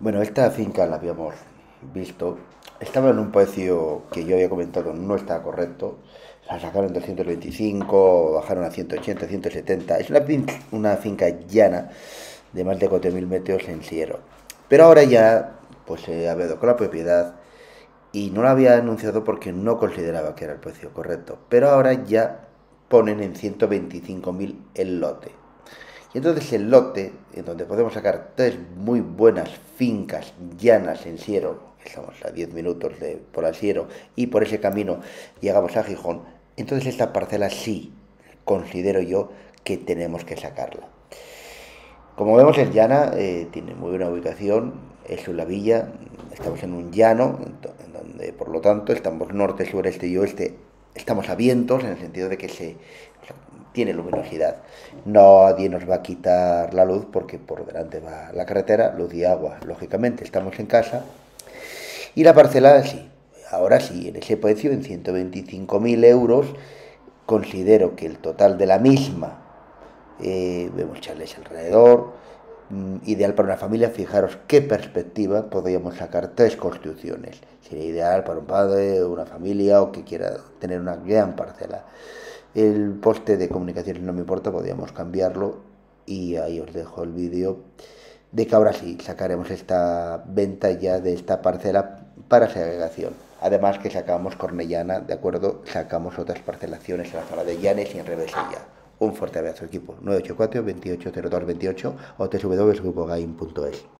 Bueno, esta finca la habíamos visto. Estaba en un precio que yo había comentado no está correcto. La sacaron de 225, bajaron a 180, 170. Es una, finca llana de más de 4.000 metros en Siero. Pero ahora ya pues se ha hablado con la propiedad y no la había anunciado porque no consideraba que era el precio correcto. Pero ahora ya ponen en 125.000 el lote. Y entonces el lote, en donde podemos sacar tres muy buenas fincas llanas en Siero, estamos a 10 minutos de, por el Siero, y por ese camino llegamos a Gijón, entonces esta parcela sí considero yo que tenemos que sacarla. Como vemos es llana, eh, tiene muy buena ubicación, es una villa, estamos en un llano, en donde por lo tanto estamos norte, sureste y oeste, estamos a vientos en el sentido de que se tiene luminosidad. Nadie nos va a quitar la luz porque por delante va la carretera, luz y agua. Lógicamente, estamos en casa. Y la parcela, sí, ahora sí, en ese precio, en 125.000 euros, considero que el total de la misma, eh, vemos charles alrededor, ideal para una familia, fijaros qué perspectiva podríamos sacar tres construcciones. Sería ideal para un padre, una familia o que quiera tener una gran parcela. El poste de comunicaciones no me importa, podríamos cambiarlo y ahí os dejo el vídeo de que ahora sí sacaremos esta venta ya de esta parcela para segregación. Además que sacamos Cornellana, ¿de acuerdo? Sacamos otras parcelaciones en la zona de Llanes y en Revesilla. Un fuerte abrazo equipo. 984 280228 o www.grupogain.es.